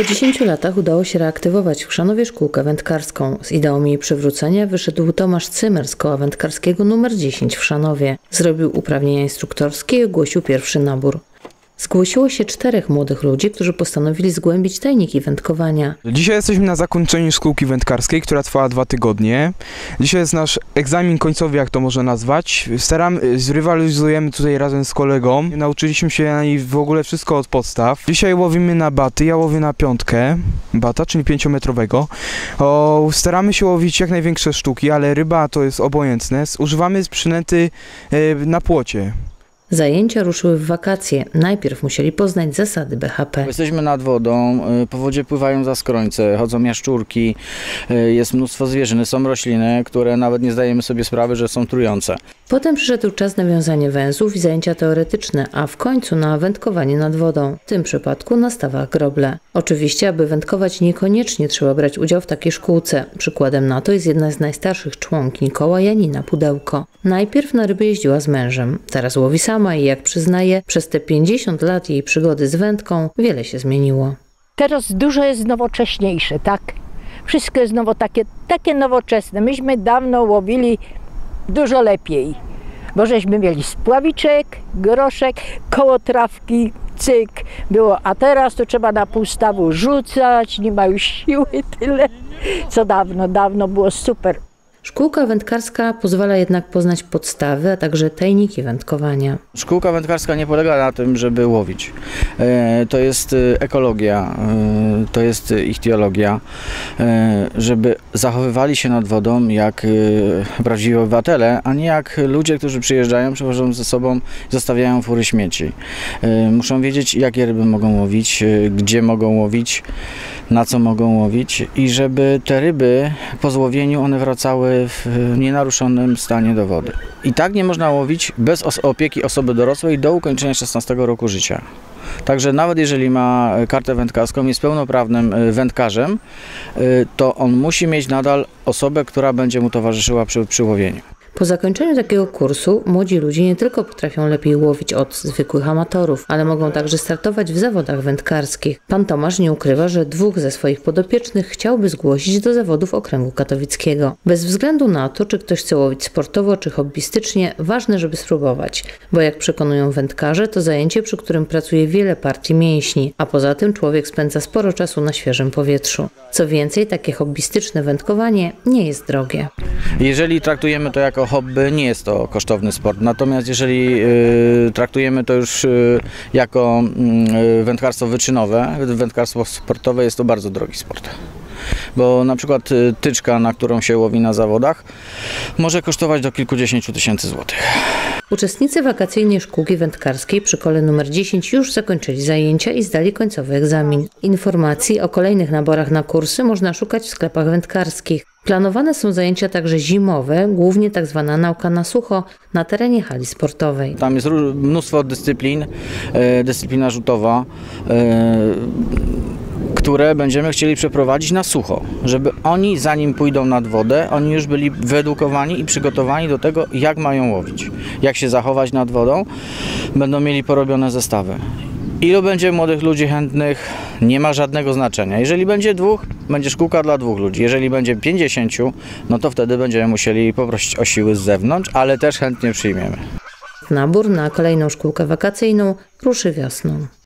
Po 10 latach udało się reaktywować w Chrzanowie szkółkę wędkarską. Z ideą jej przywrócenia wyszedł Tomasz Cymer z koła wędkarskiego nr 10 w Chrzanowie. Zrobił uprawnienia instruktorskie i ogłosił pierwszy nabór. Zgłosiło się czterech młodych ludzi, którzy postanowili zgłębić tajniki wędkowania. Dzisiaj jesteśmy na zakończeniu szkółki wędkarskiej, która trwała dwa tygodnie. Dzisiaj jest nasz egzamin końcowy, jak to można nazwać. Staramy, zrywalizujemy tutaj razem z kolegą. Nauczyliśmy się na niej w ogóle wszystko od podstaw. Dzisiaj łowimy na baty, ja łowię na piątkę bata, czyli pięciometrowego. O, staramy się łowić jak największe sztuki, ale ryba to jest obojętne. Używamy przynęty e, na płocie. Zajęcia ruszyły w wakacje. Najpierw musieli poznać zasady BHP. Jesteśmy nad wodą, y, po wodzie pływają zaskrońce, chodzą jaszczurki, y, jest mnóstwo zwierzyny, są rośliny, które nawet nie zdajemy sobie sprawy, że są trujące. Potem przyszedł czas na wiązanie węzłów i zajęcia teoretyczne, a w końcu na wędkowanie nad wodą, w tym przypadku na stawach groble. Oczywiście, aby wędkować niekoniecznie trzeba brać udział w takiej szkółce. Przykładem na to jest jedna z najstarszych członkiń koła Janina Pudełko. Najpierw na ryby jeździła z mężem, teraz łowi sama i jak przyznaje, przez te 50 lat jej przygody z wędką wiele się zmieniło. Teraz dużo jest nowocześniejsze, tak? Wszystko jest nowo, takie, takie nowoczesne. Myśmy dawno łowili dużo lepiej, bo żeśmy mieli spławiczek, groszek, koło trawki, cyk było, a teraz to trzeba na półstawu rzucać, nie ma już siły tyle, co dawno, dawno było super. Szkółka wędkarska pozwala jednak poznać podstawy, a także tajniki wędkowania. Szkółka wędkarska nie polega na tym, żeby łowić. E, To jest y, ekologia, e, to jest ichtiologia, e, żeby zachowywali się nad wodą jak prawdziwi obywatele, a nie jak ludzie, którzy przyjeżdżają, przywożą ze sobą, zostawiają fury śmieci. E, Muszą wiedzieć, jakie ryby mogą łowić, e, gdzie mogą łowić, na co mogą łowić i żeby te ryby po złowieniu one wracały w nienaruszonym stanie do wody. I tak nie można łowić bez os- opieki osoby dorosłej do ukończenia 16 roku życia. Także nawet jeżeli ma kartę wędkarską, jest pełnoprawnym e, wędkarzem, e, to on musi mieć nadal osobę, która będzie mu towarzyszyła przy, przy łowieniu. Po zakończeniu takiego kursu młodzi ludzie nie tylko potrafią lepiej łowić od zwykłych amatorów, ale mogą także startować w zawodach wędkarskich. Pan Tomasz nie ukrywa, że dwóch ze swoich podopiecznych chciałby zgłosić do zawodów okręgu katowickiego. Bez względu na to, czy ktoś chce łowić sportowo, czy hobbystycznie, ważne, żeby spróbować, bo jak przekonują wędkarze, to zajęcie, przy którym pracuje wiele partii mięśni, a poza tym człowiek spędza sporo czasu na świeżym powietrzu. Co więcej, takie hobbystyczne wędkowanie nie jest drogie. Jeżeli traktujemy to jako hobby, nie jest to kosztowny sport. Natomiast jeżeli y, traktujemy to już y, jako y, wędkarstwo wyczynowe, wędkarstwo sportowe, jest to bardzo drogi sport. Bo na przykład y, tyczka, na którą się łowi na zawodach, może kosztować do kilkudziesięciu tysięcy złotych. Uczestnicy wakacyjnej szkółki wędkarskiej przy kole numer 10 już zakończyli zajęcia i zdali końcowy egzamin. Informacji o kolejnych naborach na kursy można szukać w sklepach wędkarskich. Planowane są zajęcia także zimowe, głównie tzw. nauka na sucho na terenie hali sportowej. Tam jest mnóstwo dyscyplin, e, dyscyplina rzutowa, e, które będziemy chcieli przeprowadzić na sucho, żeby oni zanim pójdą nad wodę, oni już byli wyedukowani i przygotowani do tego, jak mają łowić, jak się zachować nad wodą, będą mieli porobione zestawy. Ilu będzie młodych ludzi chętnych, nie ma żadnego znaczenia. Jeżeli będzie dwóch, będzie szkółka dla dwóch ludzi. Jeżeli będzie 50, no to wtedy będziemy musieli poprosić o siły z zewnątrz, ale też chętnie przyjmiemy. Nabór na kolejną szkółkę wakacyjną ruszy wiosną.